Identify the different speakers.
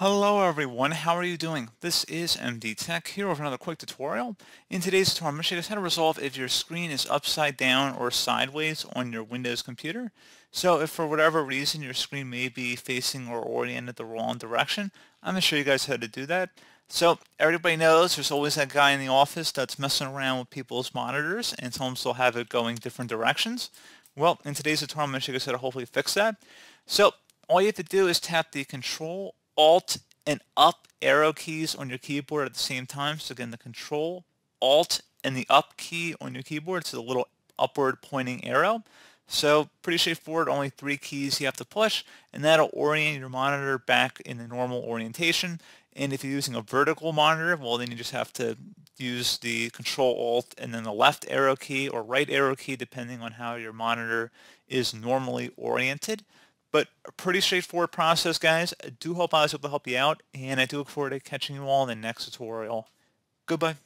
Speaker 1: Hello everyone, how are you doing? This is MD Tech here with another quick tutorial. In today's tutorial, I'm going to show you how to resolve if your screen is upside down or sideways on your Windows computer. So if for whatever reason your screen may be facing or oriented the wrong direction, I'm going to show you guys how to do that. So everybody knows there's always that guy in the office that's messing around with people's monitors and sometimes they'll have it going different directions. Well, in today's tutorial, I'm going to show you guys how to hopefully fix that. So all you have to do is tap the Control Alt and up arrow keys on your keyboard at the same time. So again, the Control, Alt, and the up key on your keyboard. It's a little upward pointing arrow. So pretty straightforward, only three keys you have to push, and that'll orient your monitor back in the normal orientation. And if you're using a vertical monitor, well then you just have to use the Control Alt and then the left arrow key or right arrow key depending on how your monitor is normally oriented. But a pretty straightforward process, guys. I do hope I was able to help you out, and I do look forward to catching you all in the next tutorial. Goodbye.